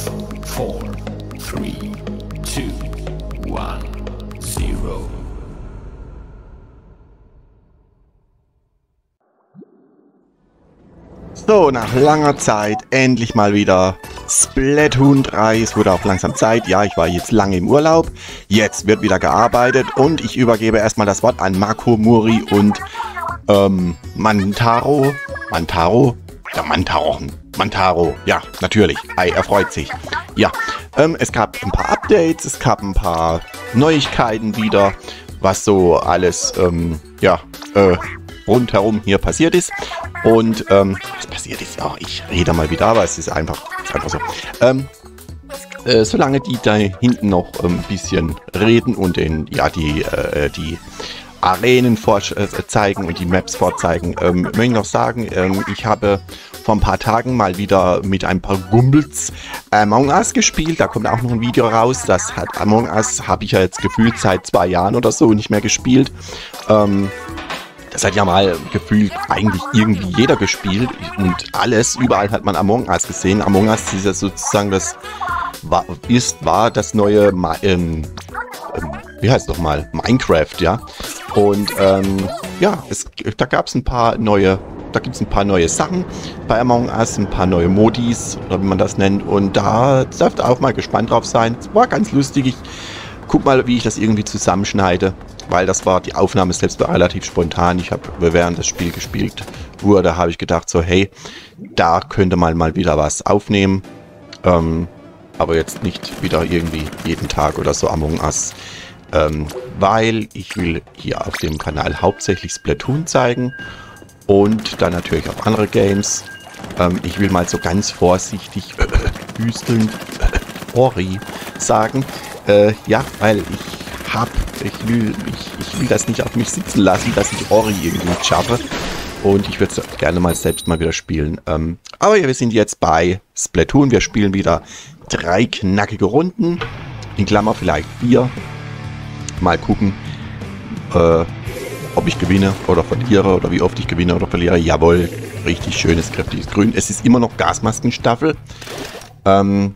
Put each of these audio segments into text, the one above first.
5, 4, 3, 2, 1, 0. So, nach langer Zeit endlich mal wieder Splatoon 3. Es wurde auch langsam Zeit. Ja, ich war jetzt lange im Urlaub. Jetzt wird wieder gearbeitet und ich übergebe erstmal das Wort an Marco Muri und ähm, Mantaro. Mantaro? Ja, Mantaro. Mantaro. Ja, natürlich. Ei, er freut sich. Ja, ähm, es gab ein paar Updates, es gab ein paar Neuigkeiten wieder, was so alles, ähm, ja, äh, rundherum hier passiert ist. Und ähm, was passiert ist, ja, ich rede mal wieder, aber es ist einfach, ist einfach so. Ähm, äh, solange die da hinten noch ein bisschen reden und den, ja, die, äh, die Arenen vorzeigen und die Maps vorzeigen, ähm, möchte ich noch sagen, ähm, ich habe vor ein paar Tagen mal wieder mit ein paar Gumbels Among Us gespielt. Da kommt auch noch ein Video raus. Das hat Among Us, habe ich ja jetzt gefühlt seit zwei Jahren oder so nicht mehr gespielt. Ähm, das hat ja mal gefühlt eigentlich irgendwie jeder gespielt und alles, überall hat man Among Us gesehen. Among Us ist ja sozusagen das, war, ist, war das neue, ähm, ähm, wie heißt es nochmal, Minecraft, ja. Und ähm, ja, es, da gab es ein paar neue, da gibt es ein paar neue Sachen bei Among Us, ein paar neue Modis, oder wie man das nennt. Und da dürft ihr auch mal gespannt drauf sein. Es war ganz lustig. Ich guck mal, wie ich das irgendwie zusammenschneide weil das war, die Aufnahme selbst war relativ spontan. Ich habe, während das Spiel gespielt wurde, habe ich gedacht so, hey, da könnte man mal wieder was aufnehmen. Ähm, aber jetzt nicht wieder irgendwie jeden Tag oder so Among Us. Ähm, weil ich will hier auf dem Kanal hauptsächlich Splatoon zeigen und dann natürlich auch andere Games. Ähm, ich will mal so ganz vorsichtig äh, hüstelnd äh, Ori sagen. Äh, ja, weil ich hab. Ich will, ich, ich will das nicht auf mich sitzen lassen, dass ich Ori irgendwie schaffe. Und ich würde es gerne mal selbst mal wieder spielen. Ähm, aber ja, wir sind jetzt bei Splatoon. Wir spielen wieder drei knackige Runden. In Klammer vielleicht vier. Mal gucken, äh, ob ich gewinne oder verliere oder wie oft ich gewinne oder verliere. Jawohl, richtig schönes, kräftiges Grün. Es ist immer noch Gasmaskenstaffel. Ähm,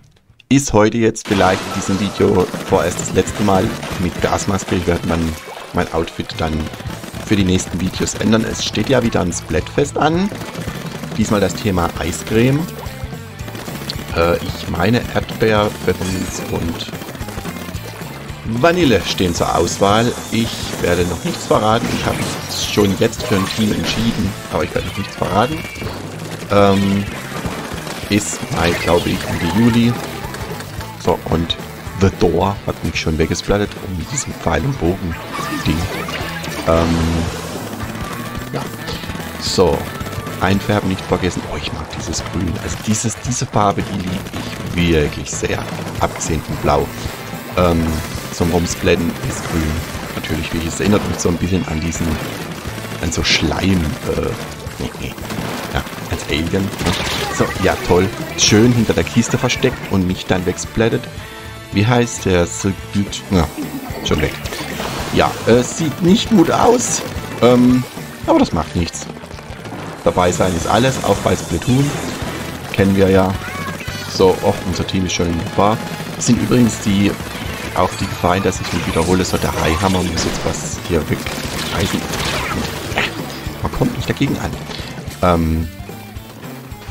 ist heute jetzt vielleicht in diesem Video vorerst das letzte Mal mit Gasmaske. Ich werde mein, mein Outfit dann für die nächsten Videos ändern. Es steht ja wieder ein Splatfest an. Diesmal das Thema Eiscreme. Äh, ich meine Erdbeer, Pfefferminz und Vanille stehen zur Auswahl. Ich werde noch nichts verraten. Ich habe schon jetzt für ein Team entschieden, aber ich werde noch nichts verraten. Ähm, ist Mai, glaube ich, Ende Juli. So, und The Door hat mich schon weggesplattet um diesen Pfeil und Bogen Ding. Ähm, ja. So. Einfärben nicht vergessen. Oh, ich mag dieses Grün. Also dieses, diese Farbe, die liebe ich wirklich sehr. Abgesehen von Blau. Ähm, zum Rumsplatten ist grün. Natürlich, wie es erinnert mich so ein bisschen an diesen, an so Schleim. Äh, nee, nee. Ja, als Alien. Ne? So, ja toll. Schön hinter der Kiste versteckt und nicht dann wegsplattet. Wie heißt der? Ja, schon weg. Ja, es sieht nicht gut aus. Ähm, aber das macht nichts. Dabei sein ist alles, auch bei Splatoon. Kennen wir ja. So, auch unser Team ist schon in Gefahr. Das sind übrigens die, auch die Gefahren, dass ich mich wiederhole. So, der Reihammer muss jetzt was hier wegreißen. Man kommt nicht dagegen an. Ähm,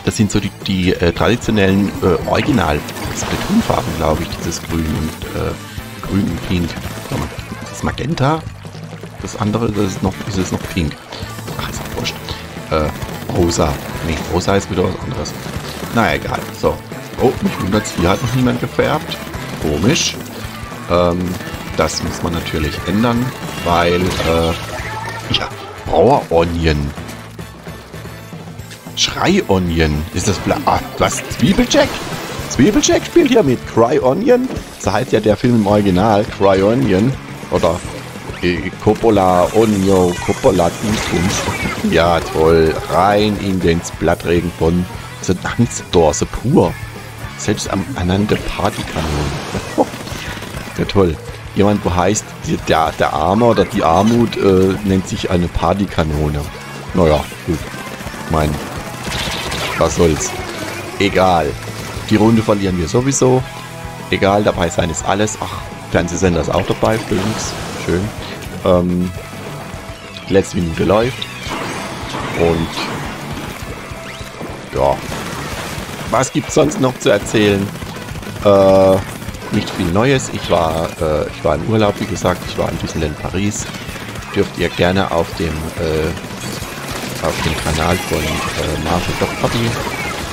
das sind so die, die äh, traditionellen äh, Original Splatoon-Farben, glaube ich, dieses Grün und äh, Grün und Pink. Das Magenta. Das andere, das ist noch, das ist noch Pink. Ach, ist auch wurscht. Äh, Rosa. Nee, Rosa ist wieder was anderes. Na egal. So. Oh, mich wundert hier hat noch niemand gefärbt. Komisch. Ähm, das muss man natürlich ändern, weil, äh, ja, Power Onion Schrei Onion. Ist das Bla ah, was? Zwiebelcheck? Zwiebelcheck spielt hier mit. Cry Onion? So heißt ja der Film im Original. Cry Onion. Oder äh, Coppola Onio. Coppola Dingsbums. Ja, toll. Rein in den Blattregen von The Angstdorse pur. Selbst am ernannte Partykanonen. ja, toll. Jemand, wo heißt, der, der Arme oder die Armut äh, nennt sich eine Partykanone. Naja, gut. Mein was soll's. Egal. Die Runde verlieren wir sowieso. Egal, dabei sein ist alles. Ach, Fernsehsender ist auch dabei, Phoenix. Schön. Ähm, die letzte Minute läuft. Und ja. Was gibt es sonst noch zu erzählen? Äh, nicht viel Neues. Ich war, äh, ich war im Urlaub, wie gesagt. Ich war in Disneyland Paris. Dürft ihr gerne auf dem, äh, auf dem Kanal von äh, Marshall Dog Party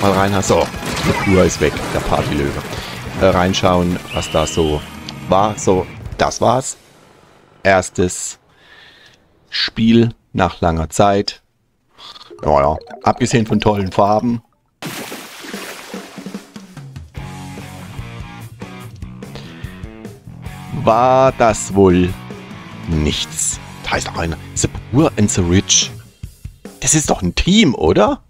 mal reinhauen. So, die Tour ist weg, der Partylöwe. Äh, reinschauen, was da so war. So, das war's. Erstes Spiel nach langer Zeit. Naja, abgesehen von tollen Farben. War das wohl nichts. Da heißt auch einer The Poor and the Rich. Das ist doch ein Team, oder?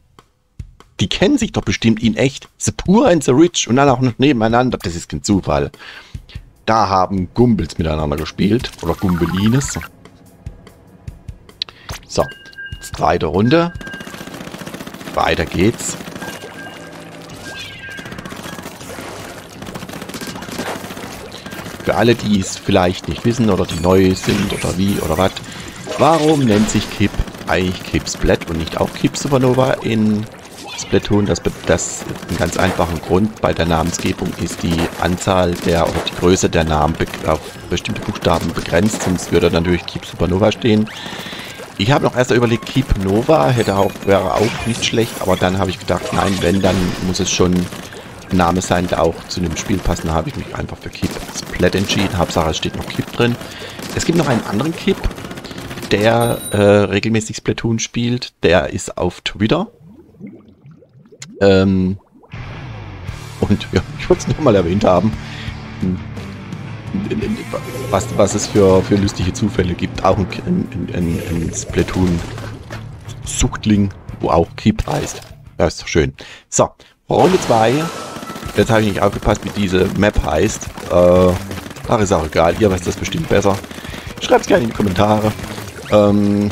Die kennen sich doch bestimmt in echt. The Poor and the Rich und dann auch noch nebeneinander. Das ist kein Zufall. Da haben Gumbels miteinander gespielt. Oder Gumbelines. So, zweite Runde. Weiter geht's. Für alle, die es vielleicht nicht wissen oder die neu sind oder wie oder was. Warum nennt sich Kip eigentlich Kip Splat und nicht auch Kip Supernova in Splatoon? Das, das einen ganz einfachen Grund bei der Namensgebung ist die Anzahl der oder die Größe der Namen auf bestimmte Buchstaben begrenzt, sonst würde natürlich Keep Supernova stehen. Ich habe noch erst überlegt, Keep Nova hätte auch, wäre auch nicht schlecht, aber dann habe ich gedacht, nein, wenn, dann muss es schon Name sein, der auch zu dem Spiel passt. Dann habe ich mich einfach für Keep Splat entschieden. Hauptsache, es steht noch Keep drin. Es gibt noch einen anderen Keep, der äh, regelmäßig Splatoon spielt. Der ist auf Twitter. Ähm, und ja, ich wollte es nochmal erwähnt haben was, was es für, für lustige Zufälle gibt. Auch ein, ein, ein, ein Splatoon-Suchtling, wo auch Keep heißt. Das ist schön. So, Runde 2. Jetzt habe ich nicht aufgepasst, wie diese Map heißt. Äh, ach, ist auch egal. Ihr weißt das bestimmt besser. Schreibt es gerne in die Kommentare. Ähm,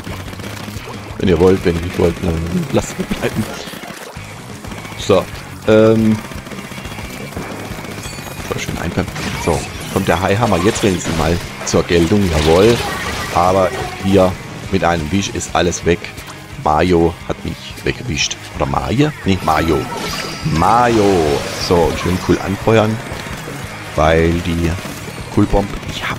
wenn ihr wollt, wenn ihr nicht wollt, dann lasst es bleiben. So, ähm, voll schön einpämpfen. So, kommt der Highhammer jetzt wenigstens mal zur Geltung, jawohl. Aber hier mit einem Wisch ist alles weg. Mario hat mich weggewischt. Oder Mario? Nicht Mario. Mario. So, schön cool anfeuern. Weil die Coolbomb... Ich hab,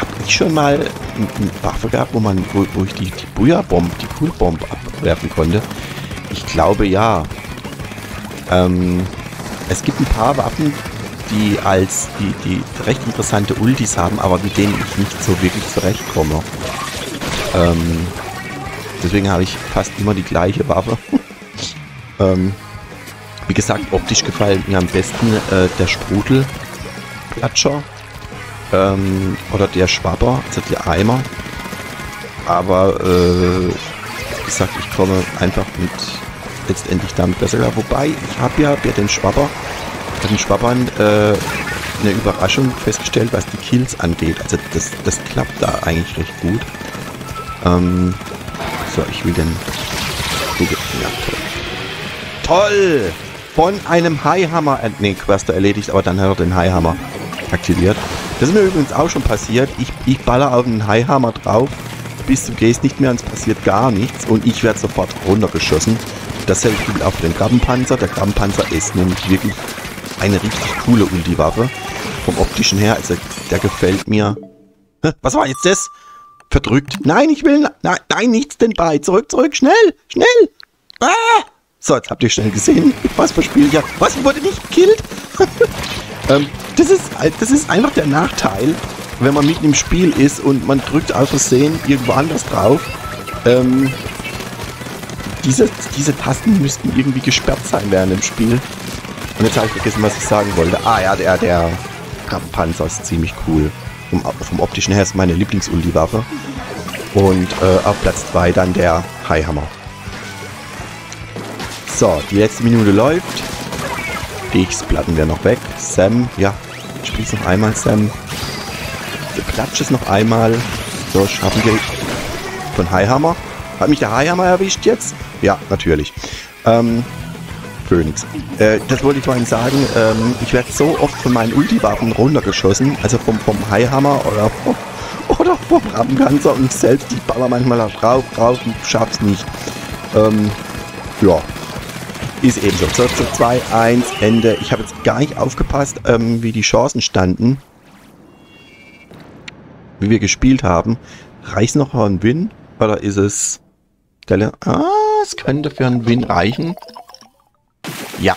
hab ich schon mal eine Waffe gehabt, wo man, wo, wo ich die, die Booyah-Bomb, die Coolbomb abwerfen konnte. Ich glaube ja. Ähm, es gibt ein paar Waffen, die als die, die recht interessante Ultis haben, aber mit denen ich nicht so wirklich zurechtkomme. Ähm, deswegen habe ich fast immer die gleiche Waffe. ähm, wie gesagt, optisch gefallen mir am besten äh, der Sprudelplatscher ähm, oder der Schwabber, also der Eimer. Aber äh, wie gesagt, ich komme einfach mit letztendlich damit besser klar. Wobei, ich habe ja bei den Schwabber den Schwabbern äh, eine Überraschung festgestellt, was die Kills angeht. Also das, das klappt da eigentlich recht gut. Ähm, so, ich will den... Ja, toll. Toll! Von einem Highhammer... Äh, nee, Quester erledigt, aber dann hat er den Highhammer aktiviert. Das ist mir übrigens auch schon passiert. Ich, ich baller auf einen Highhammer drauf, bis du gehst nicht mehr und es passiert gar nichts und ich werde sofort runtergeschossen. Dasselbe gilt auch für den Krabbenpanzer. Der Krabbenpanzer ist nämlich wirklich eine richtig coole Ulti-Waffe. Vom optischen her, also der gefällt mir. Was war jetzt das? Verdrückt. Nein, ich will... Nein, nein, nichts denn bei. Zurück, zurück, schnell, schnell. Ah! So, jetzt habt ihr schnell gesehen, was für Spiel. Ja, was, ich wurde nicht gekillt? ähm, das, ist, das ist einfach der Nachteil, wenn man mitten im Spiel ist und man drückt aus Versehen irgendwo anders drauf. Ähm, diese, diese Tasten müssten irgendwie gesperrt sein während dem Spiel. Und jetzt habe ich vergessen, was ich sagen wollte. Ah ja, der, der Krabbenpanzer ist ziemlich cool. Vom, vom optischen her ist meine Lieblings-Ulti-Waffe. Und äh, auf Platz 2 dann der Highhammer. So, die letzte Minute läuft. X platten wir noch weg. Sam, ja, spielst noch einmal, Sam. Du klatschst noch einmal. So, schaffen wir von Highhammer. Hat mich der Highhammer erwischt jetzt? Ja, natürlich. Ähm, Phoenix. Äh, das wollte ich vorhin sagen. Ähm, ich werde so oft von meinen Ulti-Waffen runtergeschossen, also vom, vom Highhammer oder vom, oder vom Rampenganzer und selbst ich baller manchmal da drauf, drauf und schaff's nicht. Ähm, ja, ist eben so. So, so 2, 1, Ende. Ich habe jetzt gar nicht aufgepasst, ähm, wie die Chancen standen. Wie wir gespielt haben. Reicht noch ein Win? Oder ist es... Ah, es könnte für einen Win reichen. Ja.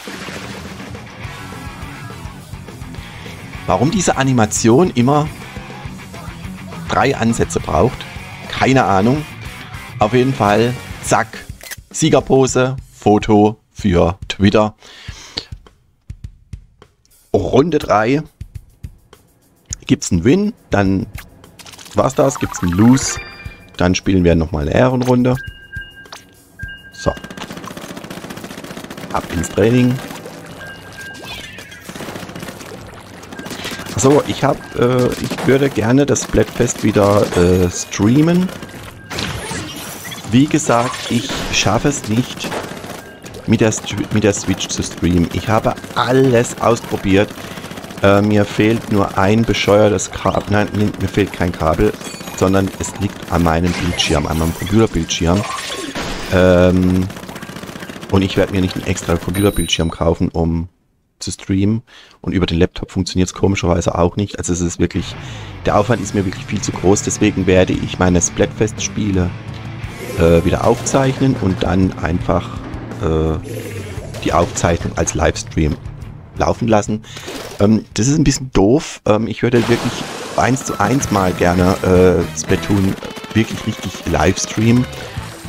Warum diese Animation immer drei Ansätze braucht, keine Ahnung. Auf jeden Fall, zack, Siegerpose, Foto für Twitter. Runde 3 gibt es einen Win, dann war's das, gibt es einen Lose, dann spielen wir nochmal eine Ehrenrunde. So. Ab ins Training. So, ich habe, äh, ich würde gerne das Splatfest wieder äh, streamen. Wie gesagt, ich schaffe es nicht, mit der, mit der Switch zu streamen. Ich habe alles ausprobiert. Äh, mir fehlt nur ein bescheuertes Kabel. Nein, mir fehlt kein Kabel, sondern es liegt an meinem Bildschirm, an meinem Computerbildschirm. Ähm, und ich werde mir nicht einen extra Computerbildschirm kaufen, um zu streamen. Und über den Laptop funktioniert es komischerweise auch nicht. Also es ist wirklich, der Aufwand ist mir wirklich viel zu groß. Deswegen werde ich meine Splatfest-Spiele äh, wieder aufzeichnen und dann einfach äh, die Aufzeichnung als Livestream laufen lassen. Ähm, das ist ein bisschen doof. Ähm, ich würde wirklich eins zu eins mal gerne äh, Splatoon wirklich richtig Livestream,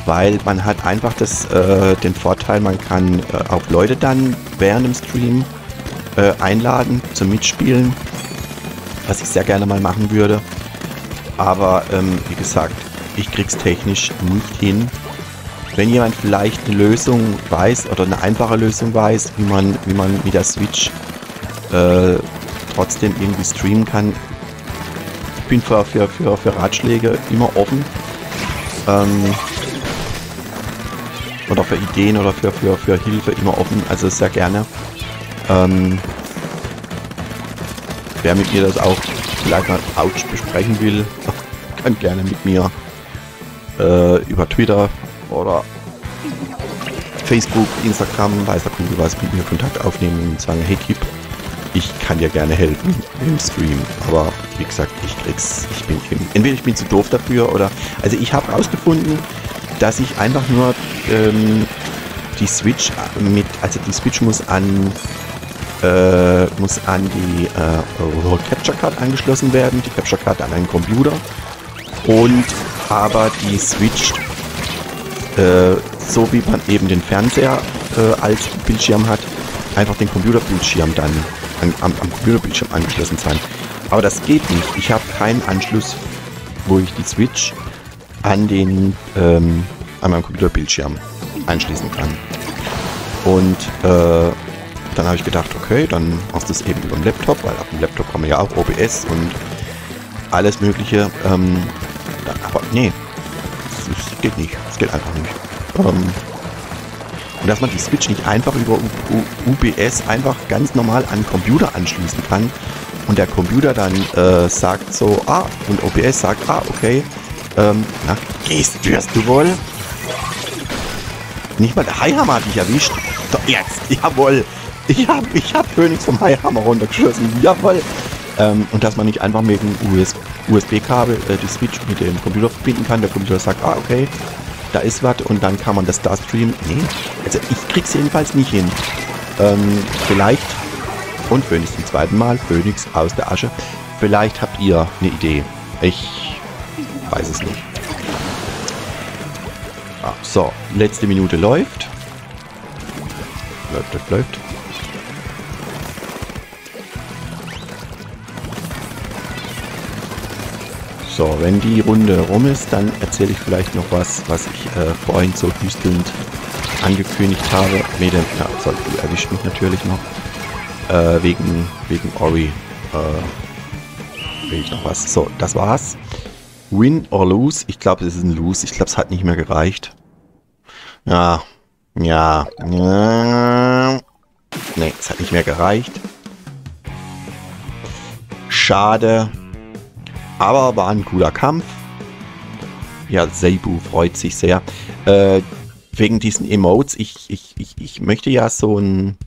weil man hat einfach das, äh, den Vorteil, man kann äh, auch Leute dann während dem Stream äh, einladen zum Mitspielen, was ich sehr gerne mal machen würde. Aber ähm, wie gesagt, ich krieg's technisch nicht hin. Wenn jemand vielleicht eine Lösung weiß oder eine einfache Lösung weiß, wie man, wie man mit der Switch äh, trotzdem irgendwie streamen kann, ich bin für, für, für, für Ratschläge immer offen. Ähm, oder für Ideen oder für, für, für Hilfe immer offen, also sehr gerne. Ähm, wer mit mir das auch vielleicht mal Ouch besprechen will, kann gerne mit mir äh, über Twitter oder Facebook, Instagram, weiß der Kugel was, mit mir Kontakt aufnehmen und sagen, hey Kip, ich kann dir gerne helfen im Stream. Aber wie gesagt, ich krieg's, ich bin, bin entweder ich bin zu doof dafür oder, also ich habe rausgefunden, dass ich einfach nur ähm, die Switch mit, also die Switch muss an äh, muss an die äh, Capture Card angeschlossen werden, die Capture Card an einen Computer und aber die Switch äh, so wie man eben den Fernseher äh, als Bildschirm hat, einfach den Computerbildschirm dann an, am, am Computerbildschirm angeschlossen sein. Aber das geht nicht. Ich habe keinen Anschluss, wo ich die Switch an den ähm, an meinem Computerbildschirm anschließen kann. Und äh, dann habe ich gedacht, okay, dann machst du es eben über den Laptop, weil auf dem Laptop kann man ja auch OBS und alles mögliche. Ähm, aber nee, das geht nicht. Das geht einfach nicht. Ähm, und dass man die Switch nicht einfach über U UBS einfach ganz normal an den Computer anschließen kann und der Computer dann äh, sagt so, ah, und OBS sagt, ah, okay, ähm, na, gehst, wirst du wohl? Nicht mal der Highhammer hat dich erwischt. Doch jetzt, jawohl. Ich hab, ich hab Phoenix vom Highhammer runtergeschossen, jawohl. Ähm, und dass man nicht einfach mit dem USB-Kabel äh, die Switch mit dem Computer verbinden kann. Der Computer sagt, ah, okay, da ist was und dann kann man das da streamen. Nee, also ich krieg's jedenfalls nicht hin. Ähm, vielleicht, und Phoenix zum zweiten Mal, Phoenix aus der Asche, vielleicht habt ihr eine Idee. Ich weiß es nicht. Ah, so, letzte Minute läuft. Läuft, läuft, läuft. So, wenn die Runde rum ist, dann erzähle ich vielleicht noch was, was ich äh, vorhin so düstelnd angekündigt habe. Medem, ja, soll, die erwischt mich natürlich noch. Äh, wegen, wegen Ori. Äh, will ich noch was. So, das war's. Win or lose. Ich glaube, es ist ein Lose. Ich glaube, es hat nicht mehr gereicht. Ja, ja, ja. Ne, es hat nicht mehr gereicht. Schade. Aber war ein cooler Kampf. Ja, Seibu freut sich sehr. Äh, wegen diesen Emotes. Ich, ich, ich, ich möchte ja so ein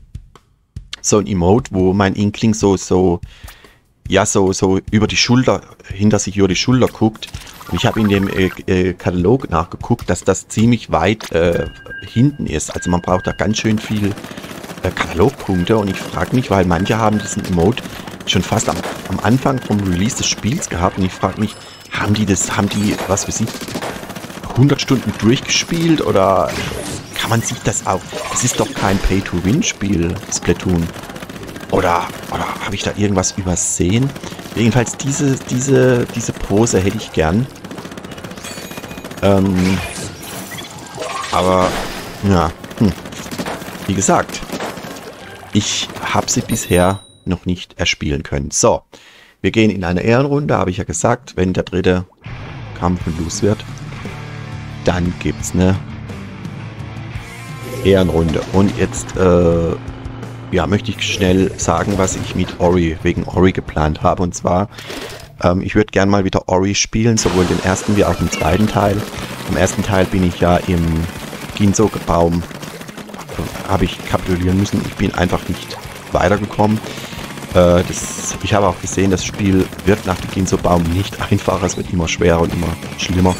so ein Emote, wo mein Inkling so, so, ja, so, so über die Schulter, hinter sich über die Schulter guckt. Und ich habe in dem äh, äh, Katalog nachgeguckt, dass das ziemlich weit äh, hinten ist. Also man braucht da ganz schön viel äh, Katalogpunkte. Und ich frage mich, weil manche haben diesen Emote schon fast am, am Anfang vom Release des Spiels gehabt. Und ich frage mich, haben die das, haben die, was für sie, 100 Stunden durchgespielt oder kann man sich das auch... Es ist doch kein Pay-to-Win-Spiel, Splatoon. Oder, oder habe ich da irgendwas übersehen? Jedenfalls diese, diese, diese Pose hätte ich gern. Ähm, aber, ja, hm. wie gesagt, ich habe sie bisher noch nicht erspielen können. So, wir gehen in eine Ehrenrunde, habe ich ja gesagt, wenn der dritte Kampf los wird, dann gibt es eine Ehrenrunde. Und jetzt äh, ja, möchte ich schnell sagen, was ich mit Ori, wegen Ori geplant habe. Und zwar, ähm, ich würde gerne mal wieder Ori spielen, sowohl den ersten wie auch den zweiten Teil. Im ersten Teil bin ich ja im Ginso-Baum, habe ich kapitulieren müssen. Ich bin einfach nicht weitergekommen. Äh, das, ich habe auch gesehen, das Spiel wird nach dem Ginso-Baum nicht einfacher, es wird immer schwerer und immer schlimmer.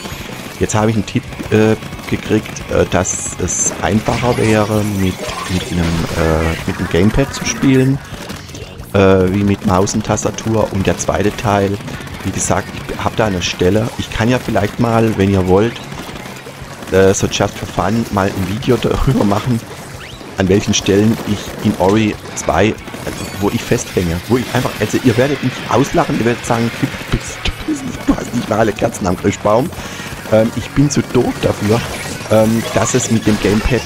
Jetzt habe ich einen Tipp äh, gekriegt, äh, dass es einfacher wäre, mit, mit, einem, äh, mit einem Gamepad zu spielen, äh, wie mit Maus und Tastatur. Und der zweite Teil, wie gesagt, ich habe da eine Stelle. Ich kann ja vielleicht mal, wenn ihr wollt, äh, so just for fun, mal ein Video darüber machen, an welchen Stellen ich in Ori 2, also wo ich festhänge, wo ich einfach, also ihr werdet mich auslachen, ihr werdet sagen, du, bist, du hast nicht mal alle Kerzen am Christbaum. Ähm, ich bin zu doof dafür, ähm, dass es mit dem Gamepad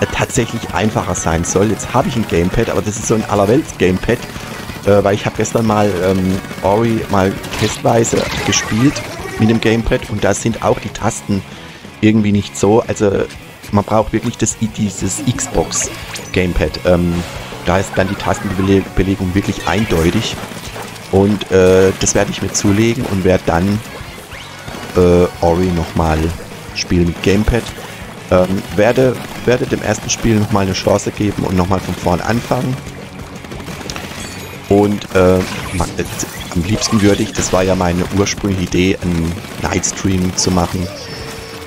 äh, tatsächlich einfacher sein soll. Jetzt habe ich ein Gamepad, aber das ist so ein allerwelts-Gamepad, äh, weil ich habe gestern mal ähm, Ori mal testweise gespielt mit dem Gamepad und da sind auch die Tasten irgendwie nicht so. Also man braucht wirklich das, dieses Xbox Gamepad. Ähm, da ist dann die Tastenbelegung wirklich eindeutig. Und äh, das werde ich mir zulegen und werde dann äh, Ori nochmal spielen mit Gamepad. Ähm, werde, werde dem ersten Spiel nochmal eine Chance geben und nochmal von vorn anfangen. Und äh, am liebsten würde ich, das war ja meine ursprüngliche Idee, einen Nightstream zu machen.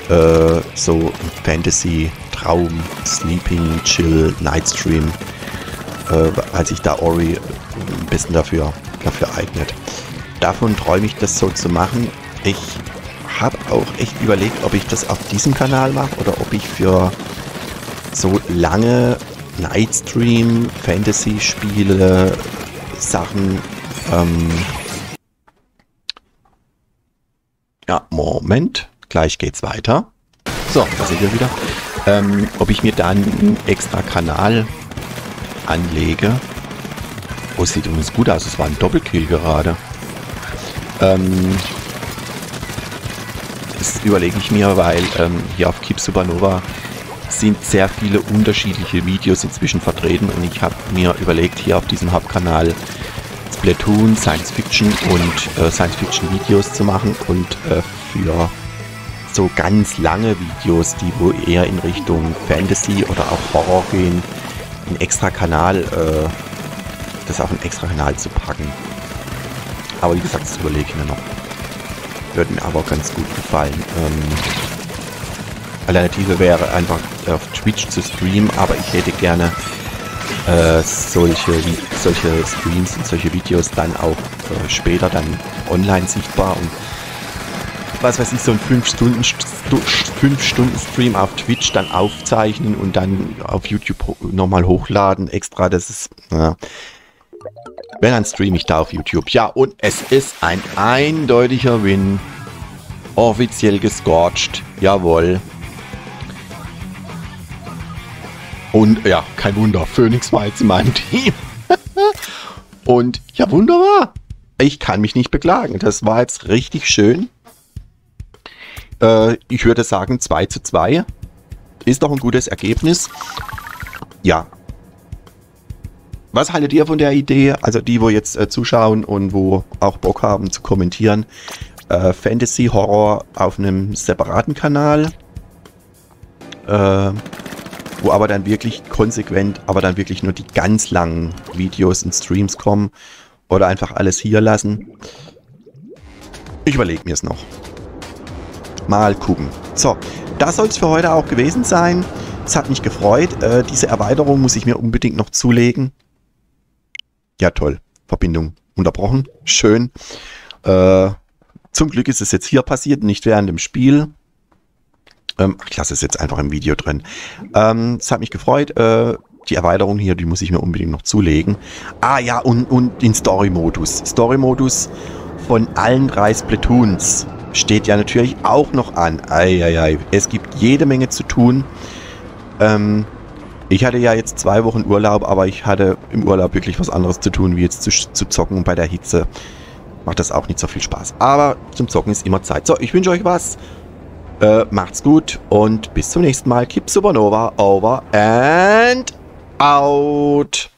Äh, so Fantasy, Traum, Sleeping, Chill, Nightstream. Äh, als sich da Ori ein bisschen dafür, dafür eignet. Davon träume ich das so zu machen. Ich habe auch echt überlegt, ob ich das auf diesem Kanal mache oder ob ich für so lange Nightstream, Fantasy-Spiele, Sachen, ähm ja, Moment, gleich geht's weiter. So, da sind wir wieder. Ähm, ob ich mir dann einen extra Kanal anlege. Oh, sieht übrigens gut aus. Es war ein Doppelkill gerade. Ähm, das überlege ich mir, weil ähm, hier auf Keep Supernova sind sehr viele unterschiedliche Videos inzwischen vertreten und ich habe mir überlegt, hier auf diesem Hauptkanal Splatoon, Science Fiction und äh, Science Fiction Videos zu machen und äh, für so ganz lange Videos, die wo eher in Richtung Fantasy oder auch Horror gehen, einen extra Kanal, äh, das auf einen extra Kanal zu packen. Aber wie gesagt, das überlege ich mir noch. Würde mir aber ganz gut gefallen. Ähm, Alternative wäre einfach auf Twitch zu streamen, aber ich hätte gerne äh, solche, solche Streams und solche Videos dann auch äh, später dann online sichtbar und was weiß ich, so ein 5 Stunden, 5 Stunden Stream auf Twitch dann aufzeichnen und dann auf YouTube nochmal hochladen extra, das ist, ja, wenn, dann streame ich da auf YouTube. Ja, und es ist ein eindeutiger Win. Offiziell gescorcht. Jawohl. Und ja, kein Wunder, Phoenix war jetzt in meinem Team. und ja, wunderbar. Ich kann mich nicht beklagen. Das war jetzt richtig schön. Äh, ich würde sagen 2 zu 2. Ist doch ein gutes Ergebnis. Ja, was haltet ihr von der Idee? Also die, wo jetzt äh, zuschauen und wo auch Bock haben zu kommentieren. Äh, Fantasy Horror auf einem separaten Kanal. Äh, wo aber dann wirklich konsequent, aber dann wirklich nur die ganz langen Videos und Streams kommen. Oder einfach alles hier lassen. Ich überlege mir es noch. Mal gucken. So, das soll es für heute auch gewesen sein. Es hat mich gefreut. Äh, diese Erweiterung muss ich mir unbedingt noch zulegen. Ja, toll. Verbindung unterbrochen. Schön. Äh, zum Glück ist es jetzt hier passiert, nicht während dem Spiel. Ähm, ich lasse es jetzt einfach im Video drin. Ähm, es hat mich gefreut. Äh, die Erweiterung hier, die muss ich mir unbedingt noch zulegen. Ah ja, und, und den Story-Modus. Story-Modus von allen drei Splatoons steht ja natürlich auch noch an. Eieiei, es gibt jede Menge zu tun. Ähm, ich hatte ja jetzt zwei Wochen Urlaub, aber ich hatte im Urlaub wirklich was anderes zu tun, wie jetzt zu, zu zocken bei der Hitze. Macht das auch nicht so viel Spaß. Aber zum Zocken ist immer Zeit. So, ich wünsche euch was. Äh, macht's gut und bis zum nächsten Mal. Keep Supernova over and out.